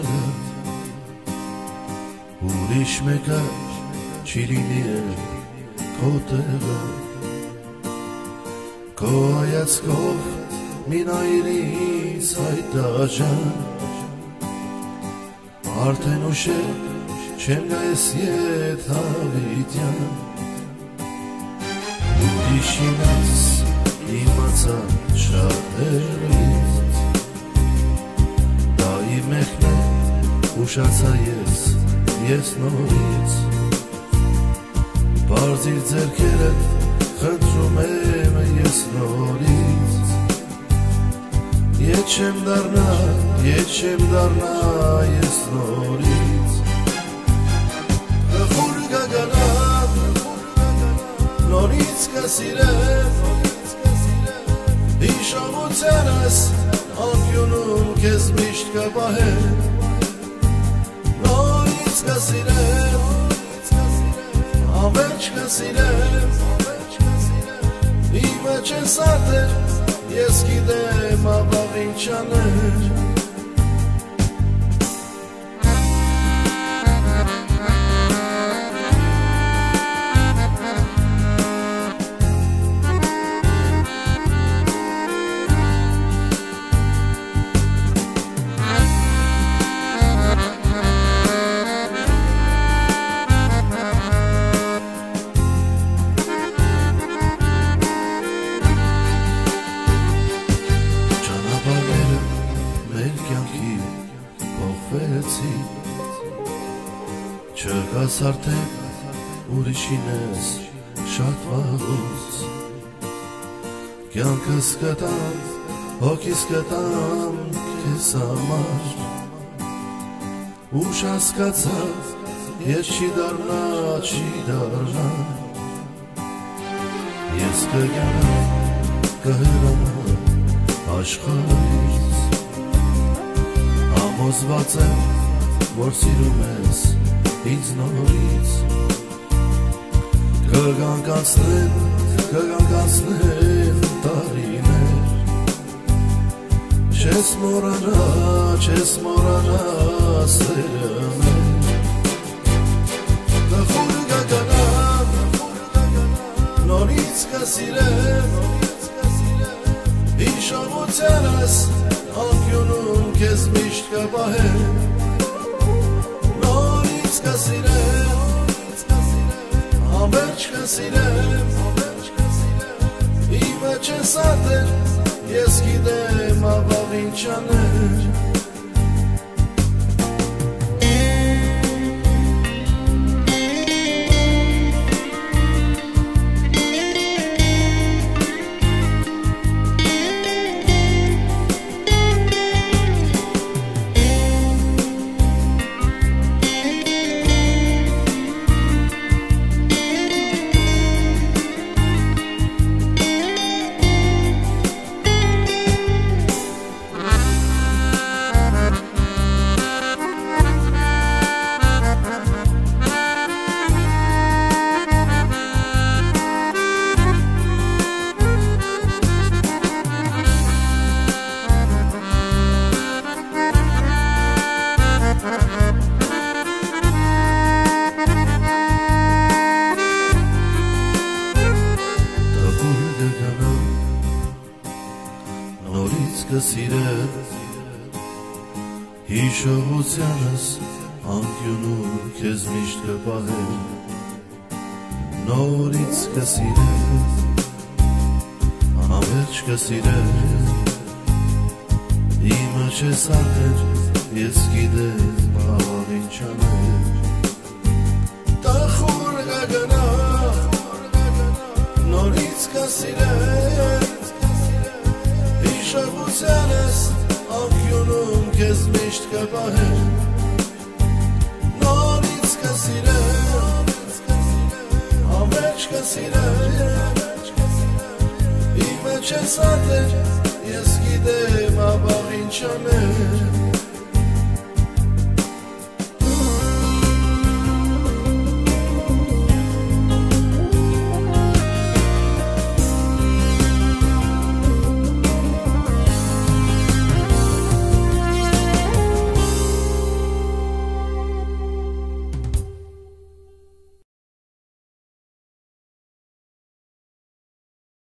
մնացել է անցյալը ուրիշ մեկը չի լինի է քո տեղը քո հայացքով մի նայրից հայտաժան արդեն ուշ է չեմ գա ես ետ հավիտյան ուրիշինս իմացա շատերից դա իմ մեկն է ուշացա ես ես նորից Բարձիր ձերքերը խնդրում եմ ես նորից Ետ չեմ դարնա, ետ չեմ դարնա ես նորից Խուր գագանա, նորից կսիրեմ Իշամությանս անկյունում կեզ միշտ կպահեմ Նորից կսիրեմ Ամերջ կսիրեմ Իմը չես ատեր Ես գիտեմ ապավ ինչ աներ Չկաս արդեն ուրիշին ես շատ վաղուց Կյանքս կտամ, հոգիս կտամ քեզ համար Ուշ հասկացա, ես չի դառնա, չի դառնա Ես կգնամ, կհեռանամ աշխարհից Ամոզված եմ, որ սիրում ես ինձ նորից Կգանկանցնեն, կգանկանցնեն տարիներ Չես մորանա, չես մորանա սերը մեր Կխուր կգանամ, նորից կսիրեմ Իշամությանս անկյունում կեզ միշտ կպահեմ կսիրեմ, ամերջ կսիրեմ Իմը չես ատեր, ես գիտեմ ապավ ինչ աներ Նորից կսիրեմ Հիշողությանս անկյունում քեզ միշտ կպահեմ Նորից կսիրեմ Ամերջ կսիրեմ Իմը չես ատեր Ես գիտեմ բաղ ինչ աներ Տխուր կգնա նորից կսիրեմ Հիշողությանս անկյունում կեզ միշտ կպահեմ Նորից կսիրեմ ամերջ կսիրեմ Իմը չես ատեր ես գիտեմ ապավ ինչ աներ